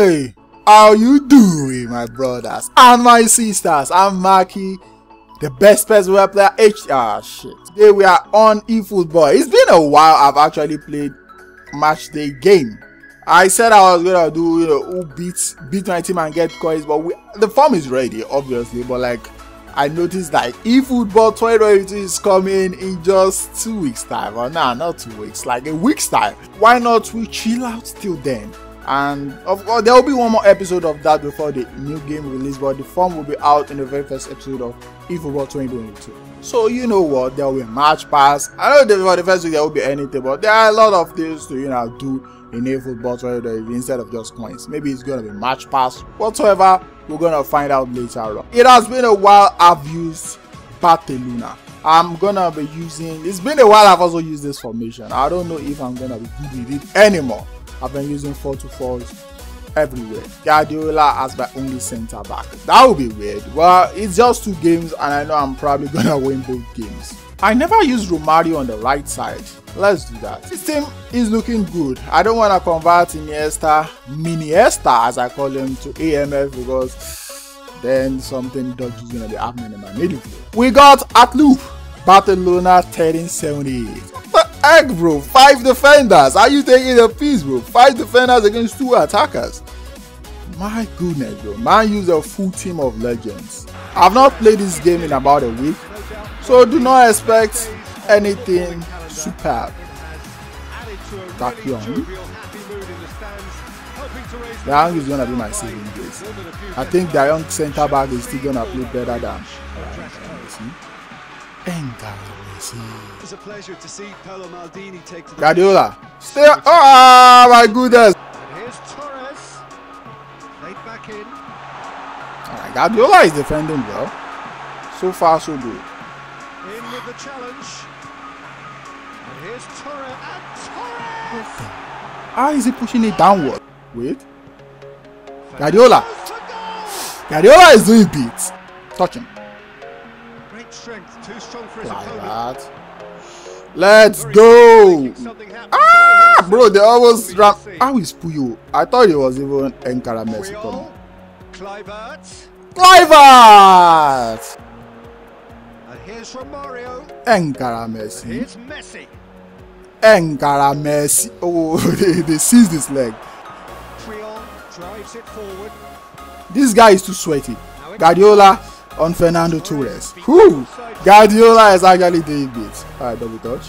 Hey, how you doing, my brothers and my sisters? I'm Mackie, the best PES player. H ah shit. Today we are on eFootball. It's been a while. I've actually played match day game. I said I was gonna do you know who beats beat my team and get coins, but we, the form is ready, obviously. But like I noticed that eFootball 2022 is coming in just two weeks time, or nah, not two weeks, like a week's time. Why not we chill out till then? And of course there will be one more episode of that before the new game release but the form will be out in the very first episode of eFootball 2022 so you know what? There will be match pass. I know that for the first week there will be anything but there are a lot of things to you know do in eFootball 2022 instead of just coins. Maybe it's gonna be match pass. Whatsoever we're gonna find out later on. It has been a while i've used barcelona i'm gonna be using it's been a while i've also used this formation. I don't know if i'm gonna be good with it anymore I've been using 4 to 4s everywhere. Guardiola as my only centre back. That would be weird. Well, it's just two games and I know I'm probably gonna win both games. I never used Romario on the right side. Let's do that. This team is looking good. I don't want to convert Iniesta, Miniesta as I call him, to AMF because then something dodgy is going to be happening in my midfield. We got Atloop, Barcelona 1378 heck, bro? Five defenders. Are you taking the piece, bro? Five defenders against two attackers. My goodness, bro. Man use a full team of legends. I've not played this game in about a week, so do not expect anything superb. That young. Is gonna be my saving grace. I think the young centre back is still gonna play better than uh. It's a pleasure to see Paolo Maldini take to the Guardiola. Stay up. Oh my goodness. here's Torres. Played back in. Alright, Guardiola is defending well. So far so good. In with the challenge. And here's Torres. And Torres. How is he pushing it downward? Wait. Guardiola. Guardiola is doing beats. Touch him strength, too strong for his like opponent. That. Let's go! Ah, bro, they almost ran. How is Puyo? I thought it was even Encara Messi coming. Kluivert. Kluivert! And here's Romario. Encara Messi. And here's Messi. Messi. Oh, they, they seized his leg. drives it forward. This guy is too sweaty. Guardiola on Fernando Torres. Whew! Guardiola is actually doing it. Alright, double touch.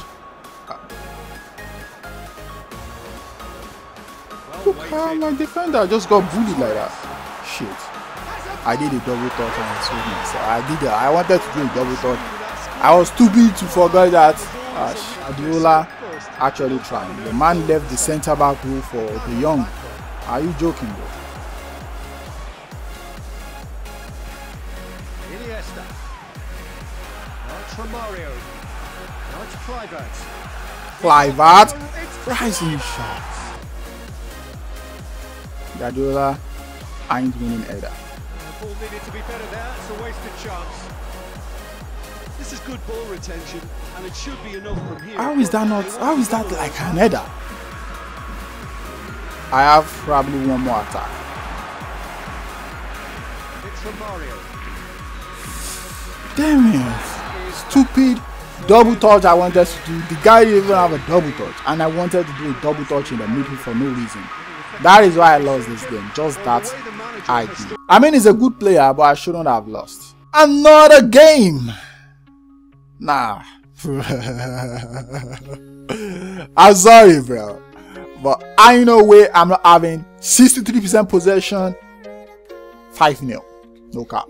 Look how my defender just got bullied like that. Shit. I did a double touch on myself. I did it. I wanted to do a double touch. I was stupid to forget that uh, Guardiola actually tried. The man left the centre back role for the young. Are you joking, bro? Mario. Now it's Kluivert. Kluivert. Rising shots. Guardiola ain't winning either. The ball needed to be better there. It's a wasted chance. This is good ball retention, and it should be enough from here. How is that not? How is that like an header? I have probably one more attack. It's from Mario. Damn it stupid double touch I wanted to do. The guy didn't even have a double touch, and I wanted to do a double touch in the middle for no reason. That is why I lost this game. Just that I. I mean, he's a good player, but I shouldn't have lost. Another game. Nah. I'm sorry, bro. But I know where I'm not having 63% possession, 5 0. No cap.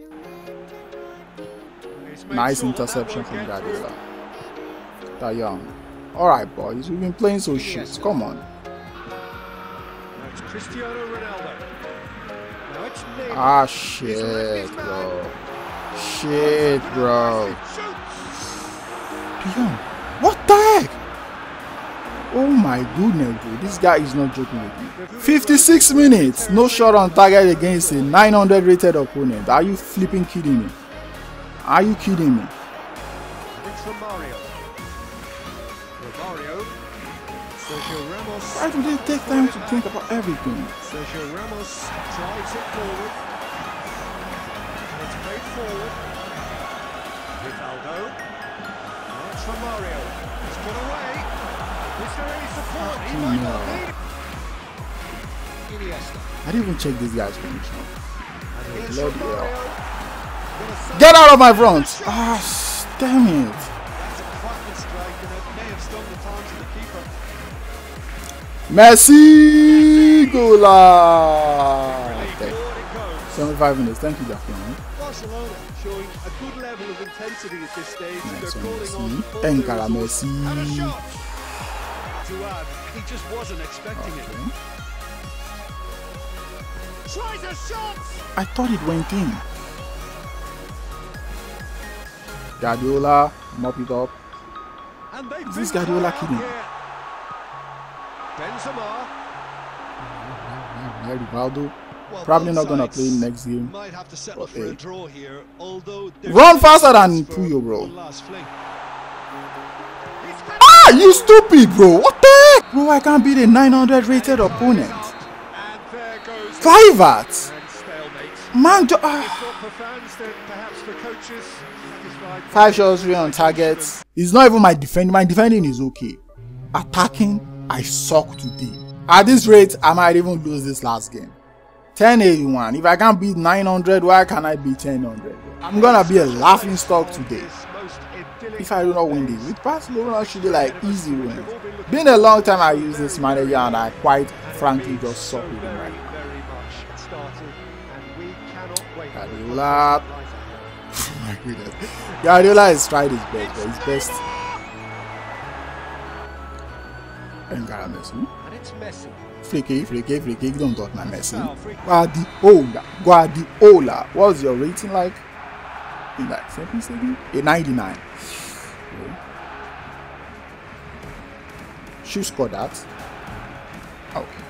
Nice interception from Guardiola. That young. Alright, boys. We've been playing so shit. Come on. Ah, shit, bro. Shit, bro. Young. What the heck? Oh my goodness, dude. This guy is not joking with me. 56 minutes. No shot on target against a 900 rated opponent. Are you flipping kidding me? Are you kidding me? It's Romario. Romario. Sergio Ramos. Why do they take time to think about everything? Sergio Ramos drives it forward. It's played forward. Rivaldo. It's from Mario. It's put away. Is there any support? He might not need. Iniesta. I didn't even check this guy's condition. Get out of my front! Ah, sh- damn it. That's a cracking strike and it may have stung the times of the keeper. Messi! Gola! Okay. it goes. 75 minutes. Thank you, Jackie. Barcelona showing a good level of intensity at this stage. Nice They're calling Messi. on. Messi. And a shot. To add, he just wasn't expecting it. Tries a shot. I thought it went in. Guardiola, mop it up. Is this Guardiola kidding? Benzema. Yeah, Rivaldo. Well, Probably not gonna play next game. Might have to settle But, for a draw here, although Run faster than Puyo, bro. last fling. He's had Ah, you stupid, bro. What the heck? Bro, I can't beat a 900 rated opponent. And there goes Five at. and stalemate. Man, jo- Five shots, three on target. It's not even my defending. My defending is okay. Attacking, I suck today. At this rate, I might even lose this last game. 1081. If I can't beat 900, why can't I beat 1000? I'm gonna be a laughing stock today. If I do not win this, with Barcelona should be like easy win. Been a long time I use this manager and I quite frankly just suck with him right now. Guardiola. Guardiola has tried his best, but his best. And Messi. And it's Messi. Free kick, free kick, free kick. Don't touch my Messi. Guardiola. Guardiola. What's your rating like? In that second second? A 99. Okay. Should score that. Okay.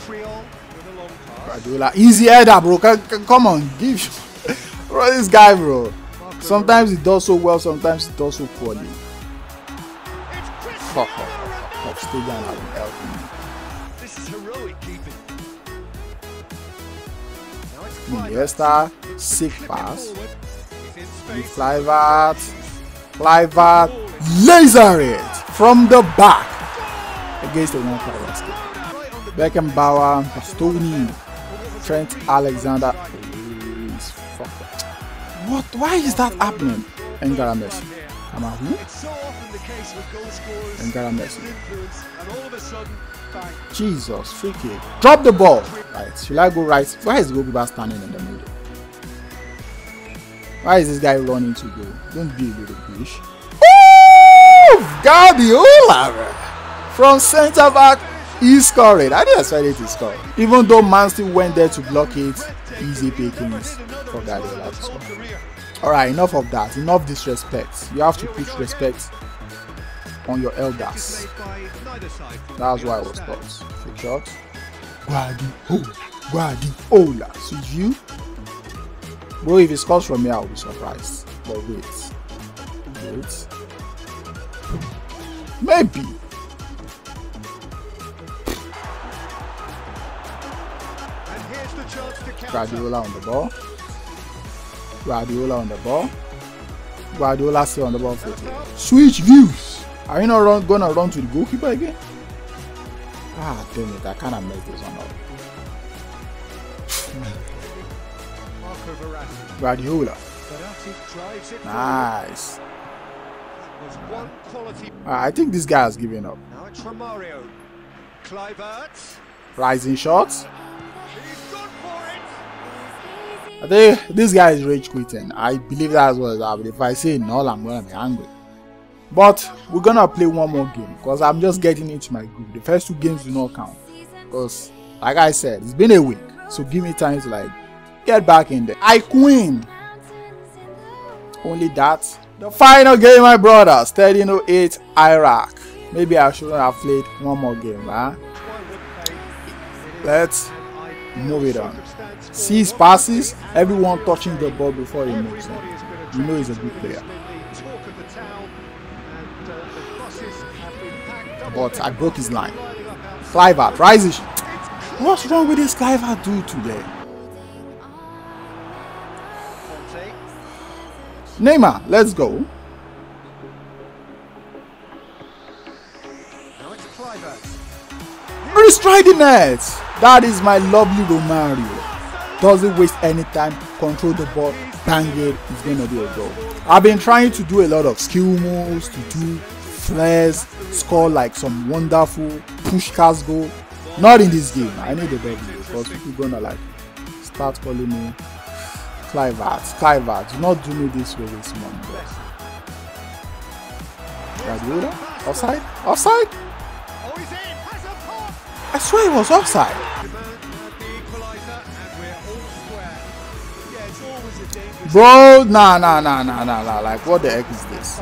Creole with a long pass. Guardiola. Easy header, bro. Come on, give. Bro, this guy, bro. Sometimes he does so well, sometimes he does so poorly. It's Fuck Cristiano off. Off Ronaldo. stage and I'll be helping This is heroic keeping. Now it's you. Kluivert. Iniesta, sick pass. forward. He's in space. Kluivert, Kluivert, laser it from the back against the one Kluivert. Right on the Beckenbauer, Bastoni, Trent Alexander. What? Why is that happening? Engara Messi. Come on, who? It's so often the case with goal scorers. Engara Messi. Influence, and all of a sudden. Jesus, free kick. Drop the ball. Right, should I go right? Why is the goalkeeper standing in the middle? Why is this guy running to go? Don't be a little bitch. Ooh, Guardiola from centre back. He scored. I didn't expect it to score. Even though Man still went there to block it, easy pickings for Guardiola to score. Alright, enough of that. Enough disrespect. You have to put respect on your elders. That's why I was taught. Fake shot. Guardiola. Guardiola. You? Bro, if he scores from here, I'll be surprised. But wait. Wait. Maybe. Guardiola on the ball. Guardiola on the ball. Guardiola still on the ball. For Switch views. Are you not run, gonna run to the goalkeeper again? Ah, damn it. I kind of messed this one up. Marco Guardiola. Verratti drives it Nice. forward. There's one quality. Ah, I think this guy has given up. Now it's from Mario. Kluivert. Rising shots. I think this guy is rage quitting. I believe that's what is happening. If I say no, I'm gonna be angry. But we're gonna play one more game because I'm just getting into my groove. The first two games do not count because, like I said, it's been a week. So give me time to like get back in there. I queen. Only that. The final game, my brothers. 1308 Iraq. Maybe I shouldn't have played one more game, huh? Let's move it on. for passes, everyone touching the ball before he moves been You know he's a good player. But I broke his line. up rises. What's wrong with this Kluivert dude today? Neymar, let's go. The net. That is my lovely Romario. Doesn't waste any time, control the ball, bang it, it's gonna be a goal. I've been trying to do a lot of skill moves, to do flares, score like some wonderful push cast goal. Not in this game. I need a better because people gonna like start calling me Kluivert. Kluivert, do not do me this way this morning. Guardiola? Offside? Offside? Swear it was offside. Bro, nah, nah, nah, nah, nah, nah. Like, what the heck is this?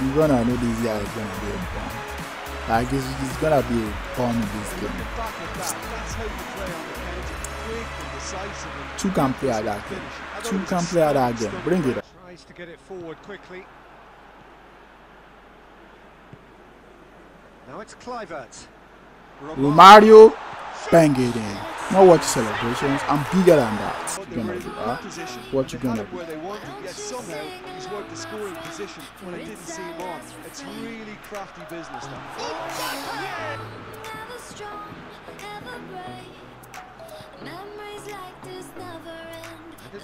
You're gonna know this guy is gonna be a bomb. Like, he's, he's gonna be a bomb in this game. Two can play at that game. Two can play at that game. Bring it up. Tries to get it forward quickly. Now it's Kluivert. Romario, bang it in. Not watch celebrations. I'm bigger than that. What you gonna do, huh? What you gonna do? Where they want him, yet somehow he's worked the scoring position when I didn't see him on. It's really crafty business. That.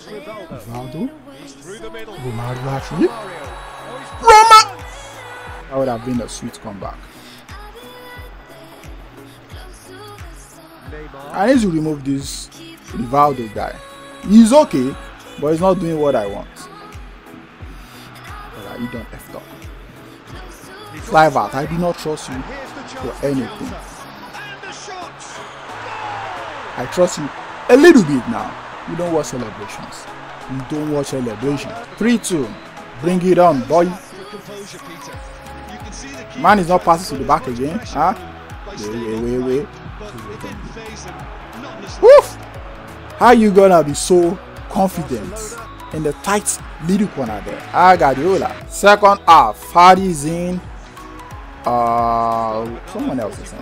Rivaldo. Rivaldo? He's through the middle. Romario actually? Mario. Oh, he's Roma! That would have been a sweet comeback. I need to remove this Rivaldo guy. He's okay, but he's not doing what I want. Alright, you don't F up. Kluivert, I do not trust you for anything. I trust you a little bit now. You don't watch celebrations. You don't watch celebrations. 3-2. Bring it on, boy. Man is not passing to the back again. Huh? Wait, wait, wait, wait. But it didn't phase him. Not listening. Woof! How you gonna be so confident in the tight middle corner there? Ah, Guardiola. Second half, Hardy is in. Uh, someone else is in.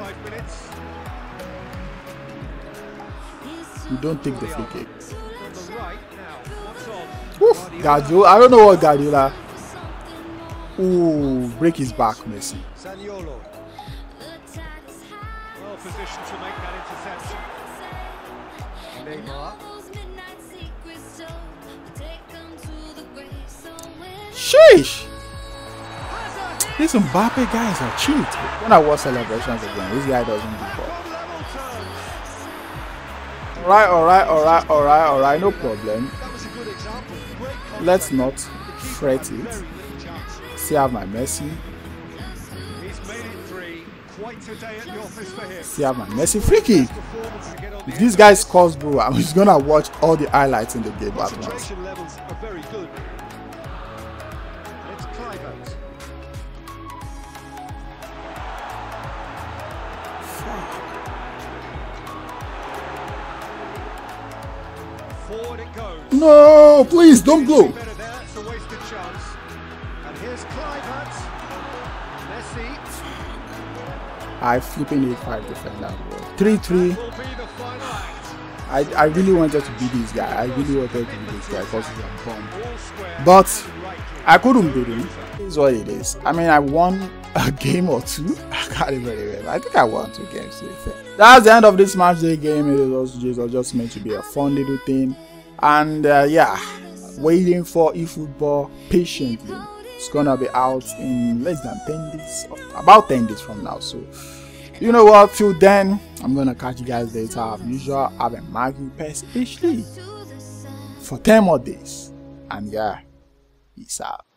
You don't take the free kick. on the now. What's on? Woof! Guardiola. I don't know what Guardiola. Ooh, break his back, Messi. Zaniolo. Well positioned to make that interception. Neymar. Sheesh! These Mbappe guys are cheat. When I watch celebrations again, this guy doesn't do ball. From level terms. Alright, alright, alright, alright, alright, no problem. That was a good example. Great contact. Let's not fret it. Very little chance. See have my Messi. Have my Messi free kick. Performance to get on the If this guy scores, bro, I'm just gonna watch all the highlights in the game at once. Concentration levels are very good. It's Kluivert. Forward it goes. No, please don't blow. I flipping 8-5 defender, bro. 3-3. will be the final act. I, I really wanted to be this guy. I really wanted to be this guy because he's a bomb. But I couldn't beat him. It's what it is. I mean, I won a game or two. I can't even remember. I think I won two games. To. That's the end of this match day game. It was just, just meant to be a fun little thing. And uh, yeah, waiting for eFootball patiently. It's gonna be out in less than 10 days, about 10 days from now. So, you know what? Till then, I'm gonna catch you guys later. As usual, have a Mackie PES HD for 10 more days. And yeah, peace out.